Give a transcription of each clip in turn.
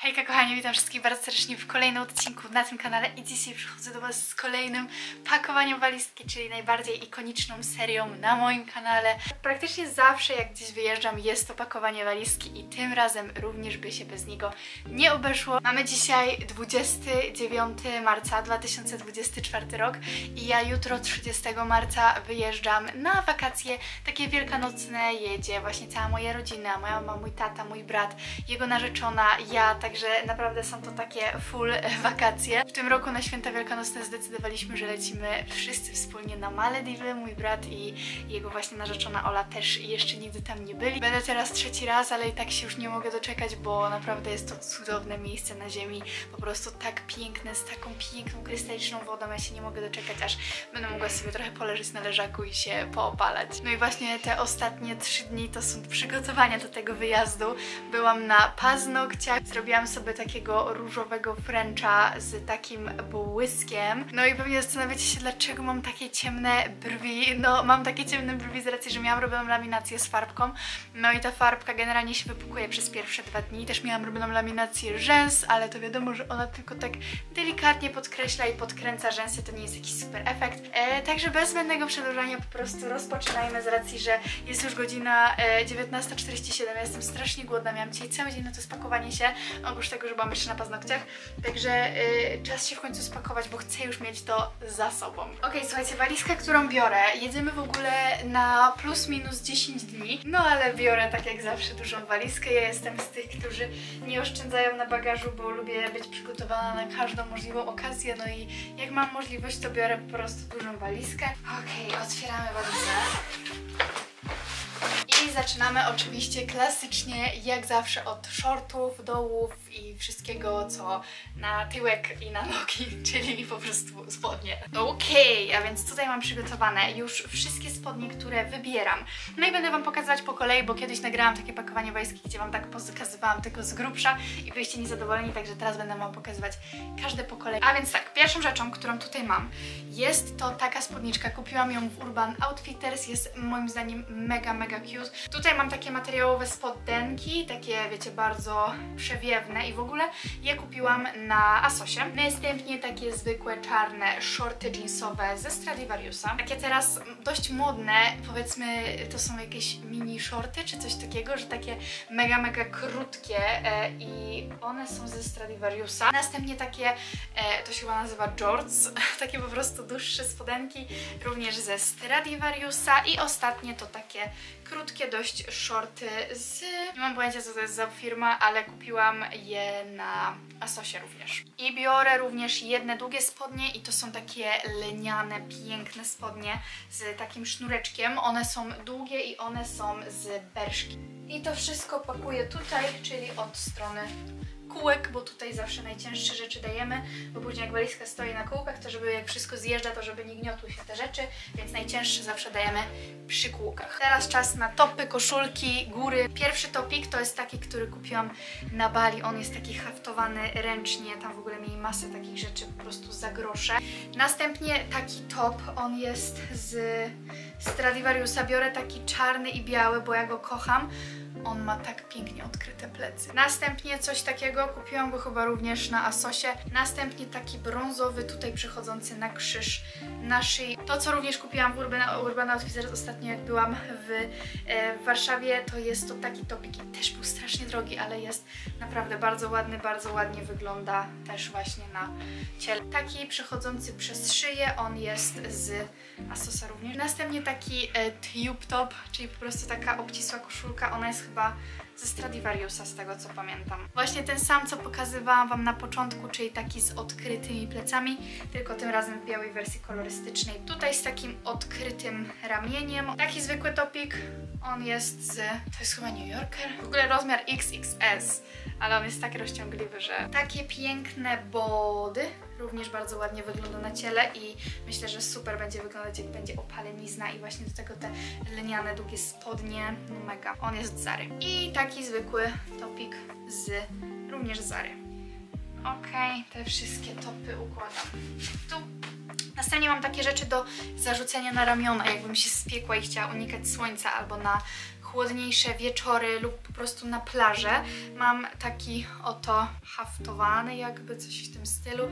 Hejka kochani, witam wszystkich bardzo serdecznie w kolejnym odcinku na tym kanale i dzisiaj przychodzę do Was z kolejnym pakowaniem walizki, czyli najbardziej ikoniczną serią na moim kanale. Praktycznie zawsze jak gdzieś wyjeżdżam jest to pakowanie walizki i tym razem również by się bez niego nie obeszło. Mamy dzisiaj 29 marca 2024 rok i ja jutro 30 marca wyjeżdżam na wakacje takie wielkanocne, jedzie właśnie cała moja rodzina, moja mama, mój tata, mój brat, jego narzeczona, ja, także naprawdę są to takie full wakacje. W tym roku na święta wielkanocne zdecydowaliśmy, że lecimy wszyscy wspólnie na Malediwy, mój brat i jego właśnie narzeczona Ola też jeszcze nigdy tam nie byli. Będę teraz trzeci raz, ale i tak się już nie mogę doczekać, bo naprawdę jest to cudowne miejsce na ziemi, po prostu tak piękne, z taką piękną, krystaliczną wodą, ja się nie mogę doczekać, aż będę mogła sobie trochę poleżeć na leżaku i się poopalać. No i właśnie te ostatnie trzy dni to są przygotowania do tego wyjazdu. Byłam na paznokciach, zrobiłam sobie takiego różowego fręcza z takim błyskiem. No i pewnie zastanawiacie się, dlaczego mam takie ciemne brwi. No, mam takie ciemne brwi z racji, że miałam robioną laminację z farbką. No i ta farbka generalnie się wypukuje przez pierwsze dwa dni. Też miałam robioną laminację rzęs, ale to wiadomo, że ona tylko tak delikatnie podkreśla i podkręca rzęsy. To nie jest jakiś super efekt. E, także bez zbędnego przedłużania po prostu rozpoczynajmy z racji, że jest już godzina e, 19.47. Ja jestem strasznie głodna. Miałam dzisiaj cały dzień na to spakowanie się oprócz tego, że mam jeszcze na paznokciach. Także yy, czas się w końcu spakować, bo chcę już mieć to za sobą. Ok, słuchajcie, walizka, którą biorę, jedziemy w ogóle na plus minus 10 dni, no ale biorę tak jak zawsze dużą walizkę. Ja jestem z tych, którzy nie oszczędzają na bagażu, bo lubię być przygotowana na każdą możliwą okazję, no i jak mam możliwość, to biorę po prostu dużą walizkę. Ok, otwieramy walizę. Zaczynamy oczywiście klasycznie, jak zawsze, od shortów, dołów i wszystkiego, co na tyłek i na nogi, czyli po prostu spodnie. Okej, okay, a więc tutaj mam przygotowane już wszystkie spodnie, które wybieram. No i będę Wam pokazywać po kolei, bo kiedyś nagrałam takie pakowanie wajski, gdzie Wam tak pokazywałam tylko z grubsza i byliście niezadowoleni, także teraz będę Wam pokazywać każde po kolei. A więc tak, pierwszą rzeczą, którą tutaj mam, jest to taka spódniczka. Kupiłam ją w Urban Outfitters, jest moim zdaniem mega, mega cute. Tutaj mam takie materiałowe spodenki, takie wiecie, bardzo przewiewne i w ogóle je kupiłam na Asosie. Następnie takie zwykłe czarne shorty jeansowe ze Stradivariusa. Takie teraz dość modne, powiedzmy to są jakieś mini shorty czy coś takiego, że takie mega, mega krótkie e, i one są ze Stradivariusa. Następnie takie, e, to się chyba nazywa jorts, takie po prostu dłuższe spodenki, również ze Stradivariusa i ostatnie to takie krótkie dość shorty z... Nie mam pojęcia co to jest za firma, ale kupiłam je na Asosie również. I biorę również jedne długie spodnie i to są takie leniane, piękne spodnie z takim sznureczkiem. One są długie i one są z berszki. I to wszystko pakuję tutaj, czyli od strony kółek, bo tutaj zawsze najcięższe rzeczy dajemy, bo później jak walizka stoi na kółkach, to żeby jak wszystko zjeżdża, to żeby nie gniotły się te rzeczy, więc najcięższe zawsze dajemy przy kółkach. Teraz czas na topy, koszulki, góry. Pierwszy topik to jest taki, który kupiłam na Bali, on jest taki haftowany ręcznie, tam w ogóle mieli masę takich rzeczy po prostu za grosze. Następnie taki top, on jest z Stradivariusa, biorę taki czarny i biały, bo ja go kocham. On ma tak pięknie odkryte plecy. Następnie coś takiego, kupiłam go chyba również na Asosie. Następnie taki brązowy, tutaj przechodzący na krzyż na szyi. To, co również kupiłam w Urban, Urban Outfitters ostatnio, jak byłam w, e, w Warszawie, to jest to taki topik i też był strasznie drogi, ale jest naprawdę bardzo ładny, bardzo ładnie wygląda też właśnie na ciele. Taki przechodzący przez szyję, on jest z Asosa również. Następnie taki e, tube top, czyli po prostu taka obcisła koszulka, ona jest chyba ze Stradivariusa, z tego co pamiętam. Właśnie ten sam, co pokazywałam Wam na początku, czyli taki z odkrytymi plecami, tylko tym razem w białej wersji kolorystycznej. Tutaj z takim odkrytym ramieniem. Taki zwykły topik, on jest z... to jest chyba New Yorker? W ogóle rozmiar XXS, ale on jest tak rozciągliwy, że... Takie piękne body, również bardzo ładnie wygląda na ciele i myślę, że super będzie wyglądać, jak będzie opalenizna i właśnie do tego te leniane, długie spodnie, no mega. On jest z Zary. I taki zwykły topik z również Zary. Ok, te wszystkie topy układam tu. Następnie mam takie rzeczy do zarzucenia na ramiona, jakbym się spiekła i chciała unikać słońca albo na chłodniejsze wieczory lub po prostu na plażę. Mam taki oto haftowany, jakby coś w tym stylu,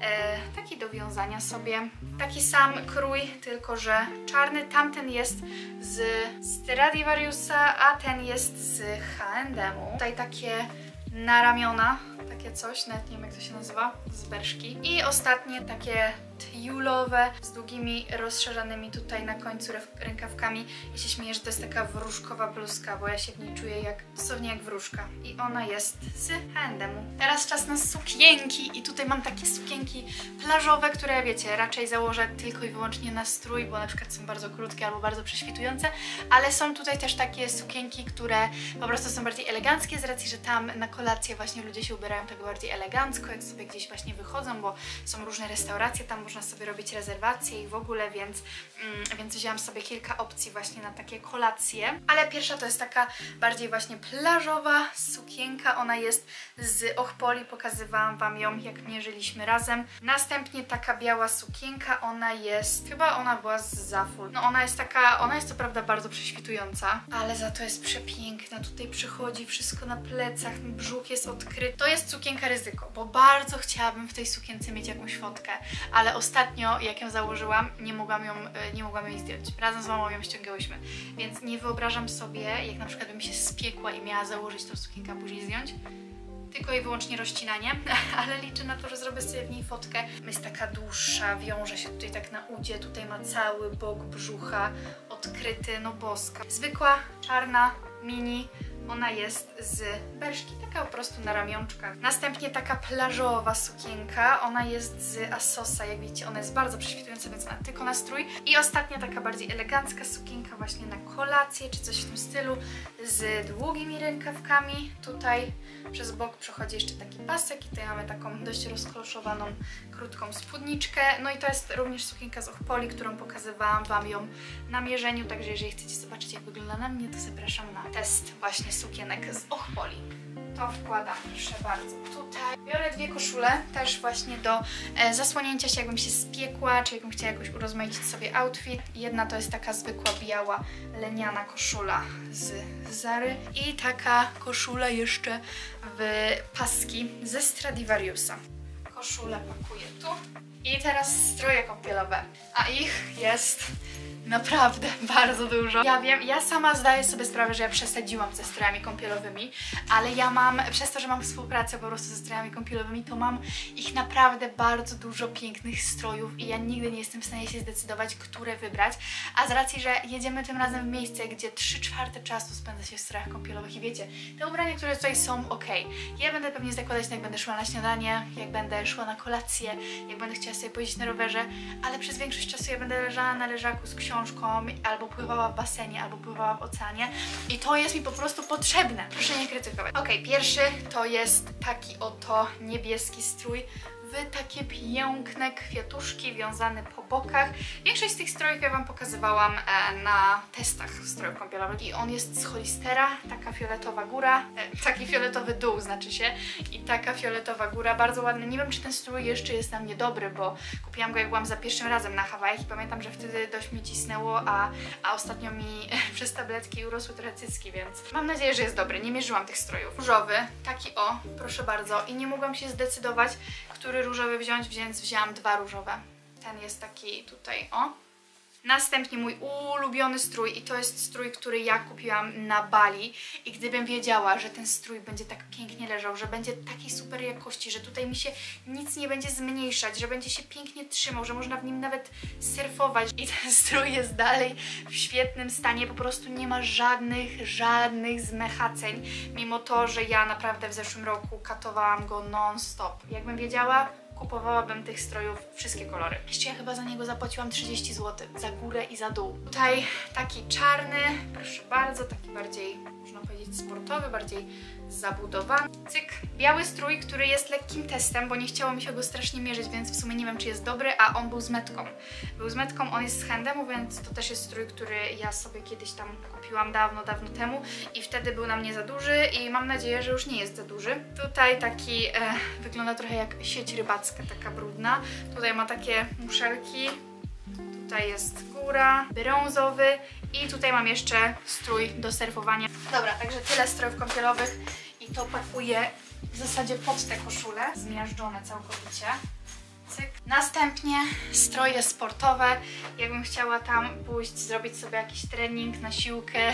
e, taki do wiązania sobie. Taki sam krój, tylko że czarny. Tamten jest z Stradivariusa, a ten jest z H&M-u. Tutaj takie na ramiona, takie coś, nawet nie wiem jak to się nazywa, z berszki. I ostatnie takie tiulowe z długimi, rozszerzanymi tutaj na końcu rękawkami. Ja się śmieję, że to jest taka wróżkowa bluzka, bo ja się w niej czuję jak, dosłownie jak wróżka. I ona jest z H&M-u. Teraz czas na sukienki i tutaj mam takie sukienki plażowe, które wiecie, raczej założę tylko i wyłącznie na strój, bo na przykład są bardzo krótkie albo bardzo prześwitujące, ale są tutaj też takie sukienki, które po prostu są bardziej eleganckie z racji, że tam na kolację właśnie ludzie się ubierają tak bardziej elegancko, jak sobie gdzieś właśnie wychodzą, bo są różne restauracje, tam można sobie robić rezerwacje i w ogóle, więc, więc wzięłam sobie kilka opcji właśnie na takie kolacje. Ale pierwsza to jest taka bardziej właśnie plażowa sukienka. Ona jest z Ochpoli, pokazywałam Wam ją jak mierzyliśmy razem. Następnie taka biała sukienka, ona jest, chyba ona była z Zaful. No ona jest taka, ona jest co prawda bardzo prześwitująca, ale za to jest przepiękna. Tutaj przychodzi wszystko na plecach, brzuch jest odkryty. To jest sukienka ryzyko, bo bardzo chciałabym w tej sukience mieć jakąś fotkę, ale ostatnio jak ją założyłam, nie mogłam ją, e, nie mogłam jej zdjąć. Razem z mamą ją ściągałyśmy, więc nie wyobrażam sobie, jak na przykład bym się spiekła i miała założyć tą sukienkę, a później zdjąć tylko i wyłącznie rozcinanie, ale liczę na to, że zrobię sobie w niej fotkę. Jest taka dłuższa, wiąże się tutaj tak na udzie, tutaj ma cały bok brzucha odkryty, no boska. Zwykła, czarna, mini, ona jest z berszki, taka po prostu na ramionczkach. Następnie taka plażowa sukienka, ona jest z Asosa, jak widzicie, ona jest bardzo prześwitująca, więc ona tylko na strój. I ostatnia taka bardziej elegancka sukienka właśnie na kolację, czy coś w tym stylu, z długimi rękawkami. Tutaj przez bok przechodzi jeszcze taki pasek i tutaj mamy taką dość rozkloszowaną, krótką spódniczkę. No i to jest również sukienka z Ochpoli, którą pokazywałam Wam ją na mierzeniu, także jeżeli chcecie zobaczyć jak wygląda na mnie, to zapraszam na test właśnie sukienek z Ochpoli. To wkładam, proszę bardzo. Tutaj biorę dwie koszule, też właśnie do e, zasłonięcia się, jakbym się spiekła, czy jakbym chciała jakoś urozmaicić sobie outfit. Jedna to jest taka zwykła, biała, leniana koszula z Zary i taka koszula jeszcze w paski ze Stradivariusa. Koszulę pakuję tu. I teraz stroje kąpielowe, a ich jest Naprawdę bardzo dużo. Ja wiem, ja sama zdaję sobie sprawę, że ja przesadziłam ze strojami kąpielowymi, ale ja mam, przez to, że mam współpracę po prostu ze strojami kąpielowymi, to mam ich naprawdę bardzo dużo pięknych strojów i ja nigdy nie jestem w stanie się zdecydować, które wybrać. A z racji, że jedziemy tym razem w miejsce, gdzie 3 czwarte czasu spędza się w strojach kąpielowych i wiecie, te ubrania, które tutaj są, ok. Ja będę pewnie zakładać, jak będę szła na śniadanie, jak będę szła na kolację, jak będę chciała sobie pojeździć na rowerze, ale przez większość czasu ja będę leżała na leżaku z książką książką, albo pływała w basenie, albo pływała w oceanie i to jest mi po prostu potrzebne. Proszę nie krytykować. Ok, pierwszy to jest taki oto niebieski strój w takie piękne kwiatuszki wiązane po bokach. Większość z tych strojów ja Wam pokazywałam e, na testach strojów kąpielowych i on jest z Holistera, taka fioletowa góra, e, taki fioletowy dół znaczy się i taka fioletowa góra, bardzo ładny. Nie wiem, czy ten strój jeszcze jest na mnie dobry, bo kupiłam go jak byłam za pierwszym razem na Hawajach i pamiętam, że wtedy dość mi cisnęło, a, a ostatnio mi przez tabletki urosły trochę cycki, więc mam nadzieję, że jest dobry. Nie mierzyłam tych strojów. Różowy, taki o, proszę bardzo i nie mogłam się zdecydować, który różowy wziąć, więc wzięłam dwa różowe. Ten jest taki tutaj, o. Następnie mój ulubiony strój i to jest strój, który ja kupiłam na Bali i gdybym wiedziała, że ten strój będzie tak pięknie leżał, że będzie takiej super jakości, że tutaj mi się nic nie będzie zmniejszać, że będzie się pięknie trzymał, że można w nim nawet surfować i ten strój jest dalej w świetnym stanie, po prostu nie ma żadnych, żadnych zmechaceń, mimo to, że ja naprawdę w zeszłym roku katowałam go non-stop. Jakbym wiedziała, kupowałabym tych strojów wszystkie kolory. Jeszcze ja chyba za niego zapłaciłam 30 zł, za górę i za dół. Tutaj taki czarny, proszę bardzo, taki bardziej, można powiedzieć, sportowy, bardziej zabudowany. Cyk. Biały strój, który jest lekkim testem, bo nie chciało mi się go strasznie mierzyć, więc w sumie nie wiem, czy jest dobry, a on był z metką. Był z metką, on jest z handemu, więc to też jest strój, który ja sobie kiedyś tam kupiłam dawno, dawno temu i wtedy był na mnie za duży i mam nadzieję, że już nie jest za duży. Tutaj taki e, wygląda trochę jak sieć rybacka, taka brudna. Tutaj ma takie muszelki, tutaj jest góra, brązowy I tutaj mam jeszcze strój do surfowania. Dobra, także tyle strojów kąpielowych i to pakuję w zasadzie pod te koszule, zmiażdżone całkowicie. Cyk. Następnie stroje sportowe. Jakbym chciała tam pójść, zrobić sobie jakiś trening na siłkę,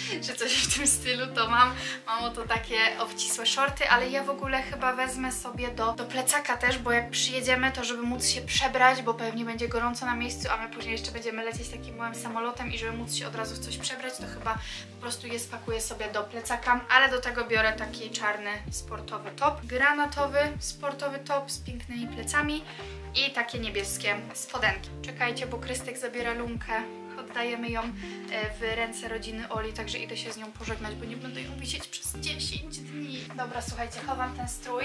czy coś w tym stylu, to mam. Mam oto takie obcisłe shorty, ale ja w ogóle chyba wezmę sobie do, do plecaka też, bo jak przyjedziemy, to żeby móc się przebrać, bo pewnie będzie gorąco na miejscu, a my później jeszcze będziemy lecieć takim małym samolotem i żeby móc się od razu w coś przebrać, to chyba po prostu je spakuję sobie do plecaka, ale do tego biorę taki czarny sportowy top, granatowy sportowy top z pięknymi plecami i takie niebieskie spodenki. Czekajcie, bo Krystek zabiera lunkę oddajemy ją e, w ręce rodziny Oli, także idę się z nią pożegnać, bo nie będę ją wisieć przez 10 dni. Dobra, słuchajcie, chowam ten strój.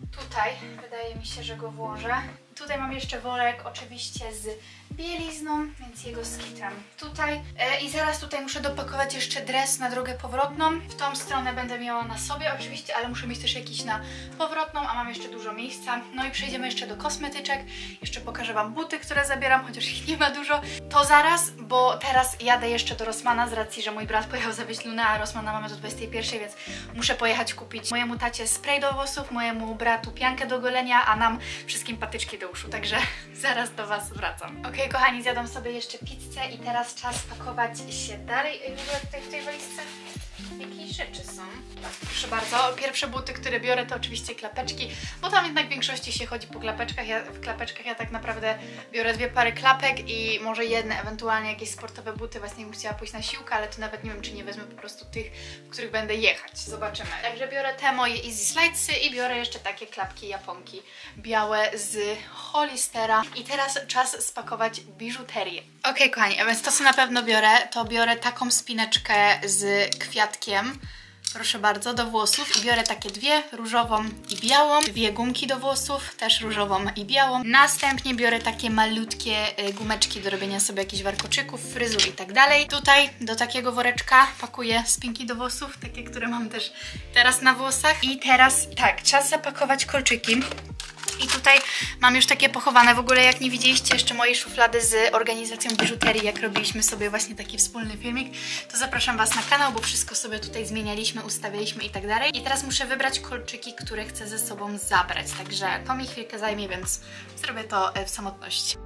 Tutaj wydaje mi się, że go włożę. Tutaj mam jeszcze worek oczywiście z bielizną, więc jego skitram tutaj. E, I zaraz tutaj muszę dopakować jeszcze dres na drogę powrotną. W tą stronę będę miała na sobie oczywiście, ale muszę mieć też jakiś na powrotną, a mam jeszcze dużo miejsca. No i przejdziemy jeszcze do kosmetyczek. Jeszcze pokażę Wam buty, które zabieram, chociaż ich nie ma dużo. To zaraz, bo teraz jadę jeszcze do Rosmana z racji, że mój brat pojechał zawieźć Lunę, a Rosmana mamy do 21, więc muszę pojechać kupić mojemu tacie spray do włosów, mojemu bratu piankę do golenia, a nam wszystkim patyczki do także zaraz do Was wracam. Ok, kochani, zjadam sobie jeszcze pizzę i teraz czas pakować się dalej. Ej, W ogóle tutaj w tej walizce jakieś rzeczy są. Proszę bardzo, pierwsze buty, które biorę to oczywiście klapeczki, bo tam jednak w większości się chodzi po klapeczkach. Ja, w klapeczkach ja tak naprawdę biorę dwie pary klapek i może jedne, ewentualnie jakieś sportowe buty. Właśnie bym chciała pójść na siłkę, ale to nawet nie wiem, czy nie wezmę po prostu tych, w których będę jechać. Zobaczymy. Także biorę te moje Easy Slidesy i biorę jeszcze takie klapki japonki białe z Hollistera. I teraz czas spakować biżuterię. Ok, kochani, więc to co na pewno biorę, to biorę taką spineczkę z kwiatkiem. Mädchen Proszę bardzo, do włosów i biorę takie dwie, różową i białą, dwie gumki do włosów, też różową i białą. Następnie biorę takie malutkie y, gumeczki do robienia sobie jakichś warkoczyków, fryzur i tak dalej. Tutaj do takiego woreczka pakuję spinki do włosów, takie, które mam też teraz na włosach. I teraz tak, czas zapakować kolczyki. I tutaj mam już takie pochowane. W ogóle jak nie widzieliście jeszcze mojej szuflady z organizacją biżuterii, jak robiliśmy sobie właśnie taki wspólny filmik, to zapraszam Was na kanał, bo wszystko sobie tutaj zmienialiśmy, ustawialiśmy i tak dalej. I teraz muszę wybrać kolczyki, które chcę ze sobą zabrać, także to mi chwilkę zajmie, więc zrobię to e, w samotności.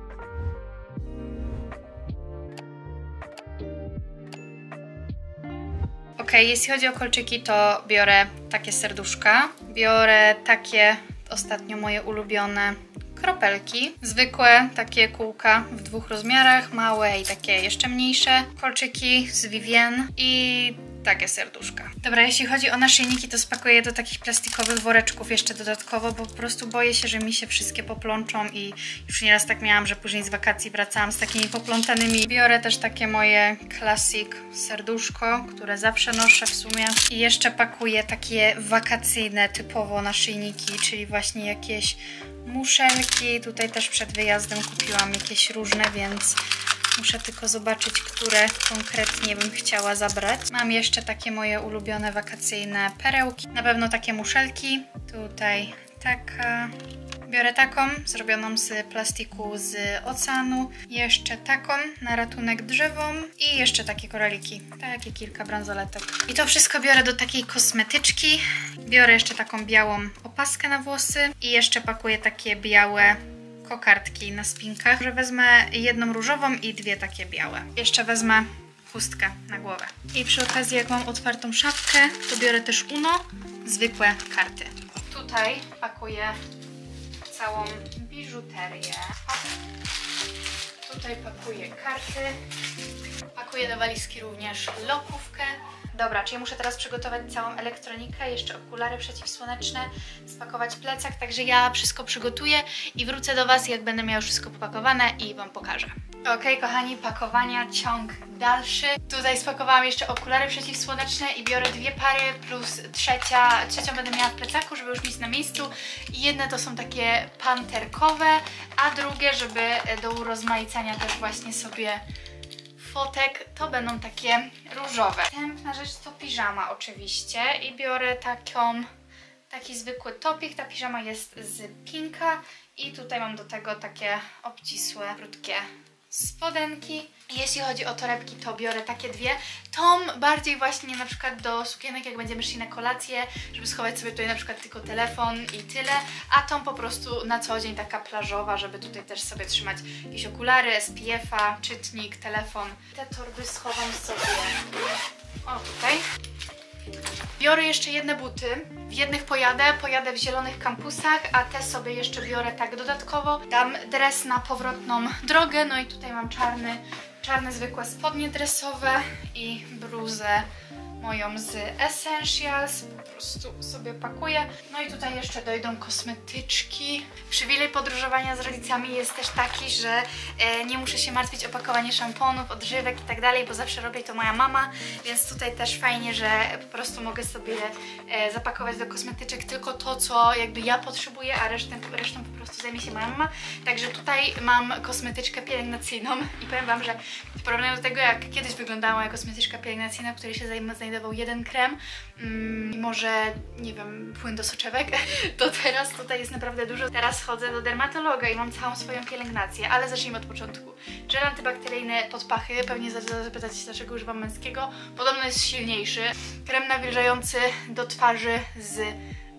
Ok, jeśli chodzi o kolczyki, to biorę takie serduszka, biorę takie ostatnio moje ulubione kropelki, zwykłe takie kółka w dwóch rozmiarach, małe i takie jeszcze mniejsze, kolczyki z Vivien i takie serduszka. Dobra, jeśli chodzi o naszyjniki, to spakuję do takich plastikowych woreczków jeszcze dodatkowo, bo po prostu boję się, że mi się wszystkie poplączą i już nieraz tak miałam, że później z wakacji wracałam z takimi poplątanymi. Biorę też takie moje classic serduszko, które zawsze noszę w sumie. I jeszcze pakuję takie wakacyjne typowo naszyjniki, czyli właśnie jakieś muszelki. Tutaj też przed wyjazdem kupiłam jakieś różne, więc Muszę tylko zobaczyć, które konkretnie bym chciała zabrać. Mam jeszcze takie moje ulubione wakacyjne perełki. Na pewno takie muszelki. Tutaj taka. Biorę taką, zrobioną z plastiku z oceanu. Jeszcze taką na ratunek drzewom. I jeszcze takie koraliki. Takie kilka bransoletek. I to wszystko biorę do takiej kosmetyczki. Biorę jeszcze taką białą opaskę na włosy. I jeszcze pakuję takie białe kokardki na spinkach, że wezmę jedną różową i dwie takie białe. Jeszcze wezmę chustkę na głowę. I przy okazji, jak mam otwartą szafkę, to biorę też UNO, zwykłe karty. Tutaj pakuję całą biżuterię. Tutaj pakuję karty. Pakuję do walizki również lokówkę. Dobra, czyli muszę teraz przygotować całą elektronikę, jeszcze okulary przeciwsłoneczne, spakować plecak, także ja wszystko przygotuję i wrócę do Was, jak będę miała już wszystko popakowane i Wam pokażę. Ok, kochani, pakowania, ciąg dalszy. Tutaj spakowałam jeszcze okulary przeciwsłoneczne i biorę dwie pary plus trzecia, trzecią będę miała w plecaku, żeby już mieć na miejscu. Jedne to są takie panterkowe, a drugie, żeby do urozmaicania też właśnie sobie fotek to będą takie różowe. Następna rzecz to piżama oczywiście i biorę taką, taki zwykły topik. Ta piżama jest z pinka i tutaj mam do tego takie obcisłe, krótkie spodenki. Jeśli chodzi o torebki, to biorę takie dwie. Tą bardziej właśnie na przykład do sukienek, jak będziemy szli na kolację, żeby schować sobie tutaj na przykład tylko telefon i tyle, a tą po prostu na co dzień taka plażowa, żeby tutaj też sobie trzymać jakieś okulary, SPF-a, czytnik, telefon. Te torby schowam sobie o tutaj. Biorę jeszcze jedne buty. W jednych pojadę, pojadę w zielonych kampusach, a te sobie jeszcze biorę tak dodatkowo. Dam dres na powrotną drogę, no i tutaj mam czarny, czarne zwykłe spodnie dresowe i bluzę moją z Essentials, prostu sobie pakuję. No i tutaj jeszcze dojdą kosmetyczki. Przywilej podróżowania z rodzicami jest też taki, że e, nie muszę się martwić o pakowanie szamponów, odżywek i tak dalej, bo zawsze robi to moja mama, więc tutaj też fajnie, że po prostu mogę sobie e, zapakować do kosmetyczek tylko to, co jakby ja potrzebuję, a resztę, resztą po prostu zajmie się moja mama. Także tutaj mam kosmetyczkę pielęgnacyjną i powiem Wam, że w porównaniu do tego, jak kiedyś wyglądała kosmetyczka pielęgnacyjna, w której się znajdował jeden krem mm, i może, nie wiem, płyn do soczewek, to teraz tutaj jest naprawdę dużo. Teraz chodzę do dermatologa i mam całą swoją pielęgnację, ale zacznijmy od początku. Żel antybakteryjny pod pachy, pewnie zapytać się dlaczego używam męskiego. Podobno jest silniejszy. Krem nawilżający do twarzy z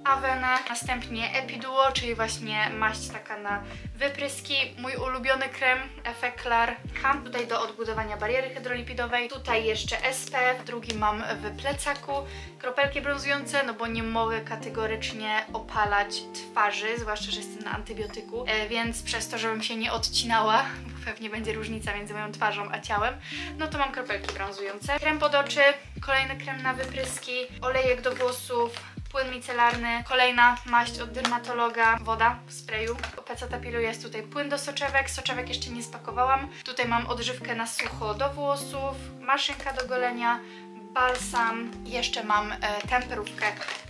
Avena, następnie Epiduo, czyli właśnie maść taka na wypryski, mój ulubiony krem Effeclar Ham, tutaj do odbudowania bariery hydrolipidowej, tutaj jeszcze SPF, drugi mam w plecaku, kropelki brązujące, no bo nie mogę kategorycznie opalać twarzy, zwłaszcza, że jestem na antybiotyku, e, więc przez to, żebym się nie odcinała, bo pewnie będzie różnica między moją twarzą a ciałem, no to mam kropelki brązujące. Krem pod oczy, kolejny krem na wypryski, olejek do włosów, płyn micelarny, kolejna maść od dermatologa, woda w sprayu. Pecata Pilu jest tutaj płyn do soczewek, soczewek jeszcze nie spakowałam. Tutaj mam odżywkę na sucho do włosów, maszynka do golenia, balsam, jeszcze mam e, temperówkę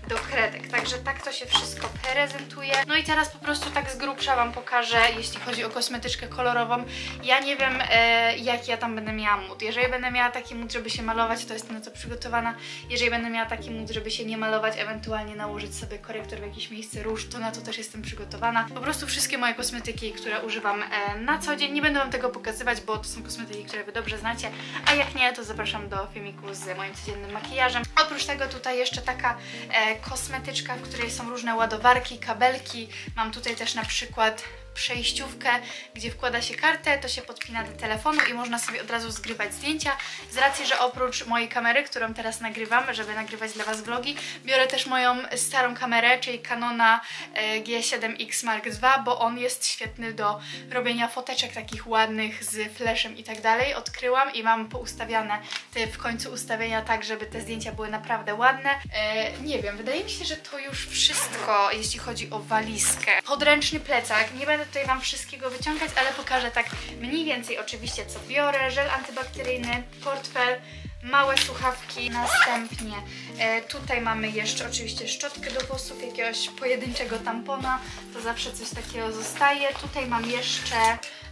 do kredek. Także tak to się wszystko prezentuje. No i teraz po prostu tak z grubsza Wam pokażę, jeśli chodzi o kosmetyczkę kolorową. Ja nie wiem, e, jaki ja tam będę miała mód. Jeżeli będę miała taki mód, żeby się malować, to jestem na to przygotowana. Jeżeli będę miała taki mód, żeby się nie malować, ewentualnie nałożyć sobie korektor w jakieś miejsce róż, to na to też jestem przygotowana. Po prostu wszystkie moje kosmetyki, które używam e, na co dzień, nie będę Wam tego pokazywać, bo to są kosmetyki, które Wy dobrze znacie, a jak nie, to zapraszam do filmiku z moim codziennym makijażem. Oprócz tego tutaj jeszcze taka e, kosmetyczka, w której są różne ładowarki, kabelki. Mam tutaj też na przykład przejściówkę, gdzie wkłada się kartę, to się podpina do telefonu i można sobie od razu zgrywać zdjęcia. Z racji, że oprócz mojej kamery, którą teraz nagrywam, żeby nagrywać dla Was vlogi, biorę też moją starą kamerę, czyli Canona e, G7X Mark II, bo on jest świetny do robienia foteczek takich ładnych z flashem i tak dalej. Odkryłam i mam poustawiane te w końcu ustawienia tak, żeby te zdjęcia były naprawdę ładne. E, nie wiem, wydaje mi się, że to już wszystko, jeśli chodzi o walizkę. Podręczny plecak, nie będę tutaj Wam wszystkiego wyciągać, ale pokażę tak mniej więcej oczywiście co biorę. Żel antybakteryjny, portfel, małe słuchawki, następnie e, tutaj mamy jeszcze oczywiście szczotkę do włosów, jakiegoś pojedynczego tampona, to zawsze coś takiego zostaje. Tutaj mam jeszcze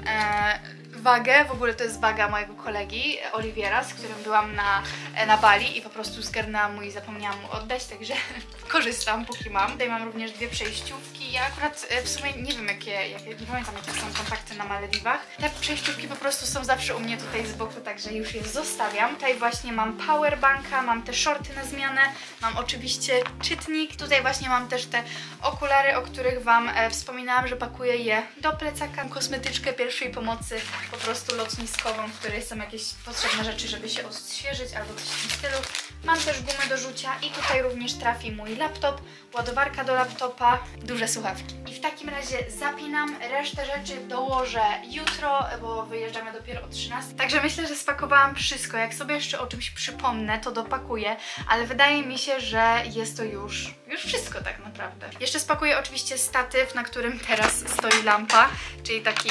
e, wagę, w ogóle to jest waga mojego kolegi Oliwiera, z którym byłam na, e, na Bali i po prostu zgarnęłam mu i zapomniałam mu oddać, także korzystam póki mam. Tutaj mam również dwie przejściówki, ja akurat e, w sumie nie wiem jakie, jakie nie pamiętam jakie są kontakty na Malediwach. Te przejściówki po prostu są zawsze u mnie tutaj z boku, także już je zostawiam. Tutaj właśnie mam powerbanka, mam te shorty na zmianę, mam oczywiście czytnik, tutaj właśnie mam też te okulary, o których Wam e, wspominałam, że pakuję je do plecaka, kosmetyczkę pierwszej pomocy, po prostu lotniskową, w której są jakieś potrzebne rzeczy, żeby się odświeżyć albo coś w tym stylu. Mam też gumę do rzucia i tutaj również trafi mój laptop, ładowarka do laptopa, duże słuchawki. I w takim razie zapinam, resztę rzeczy dołożę jutro, bo wyjeżdżamy dopiero o 13. Także myślę, że spakowałam wszystko. Jak sobie jeszcze o czymś przypomnę, to dopakuję, ale wydaje mi się, że jest to już, już wszystko tak naprawdę. Jeszcze spakuję oczywiście statyw, na którym teraz stoi lampa, czyli taki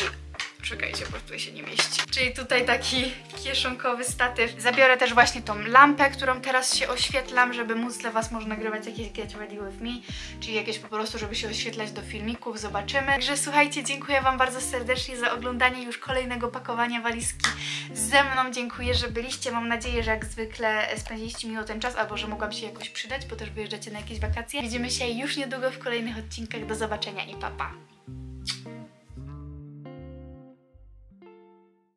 Czekajcie, bo tutaj się nie mieści. Czyli tutaj taki kieszonkowy statyw. Zabiorę też właśnie tą lampę, którą teraz się oświetlam, żeby móc dla Was może nagrywać jakieś Get Ready With Me, czyli jakieś po prostu, żeby się oświetlać do filmików, zobaczymy. Także słuchajcie, dziękuję Wam bardzo serdecznie za oglądanie już kolejnego pakowania walizki ze mną. Dziękuję, że byliście. Mam nadzieję, że jak zwykle spędziliście miło ten czas, albo że mogłam się jakoś przydać, bo też wyjeżdżacie na jakieś wakacje. Widzimy się już niedługo w kolejnych odcinkach. Do zobaczenia i papa! Pa.